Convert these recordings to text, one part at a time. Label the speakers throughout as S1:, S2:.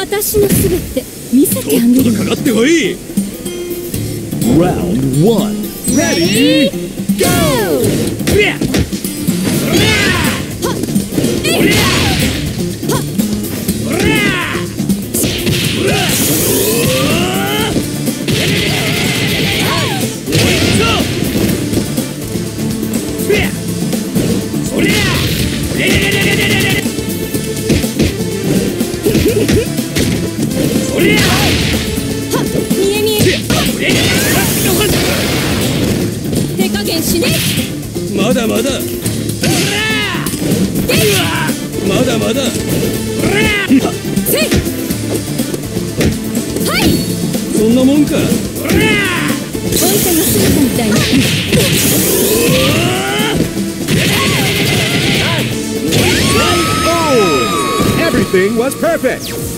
S1: 私のすべて見せてあげる
S2: かかってこい
S3: Round one.
S1: Ready? Go!
S2: うまだまだまだまだ
S1: はい
S2: そんなもんか
S1: おいたが過ぎたみたいに
S3: Oh! Everything was perfect.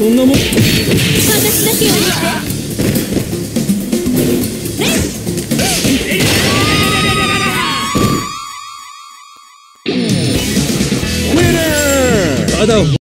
S2: そんなもん。
S1: 私だけを見て
S3: Winner!
S2: ただ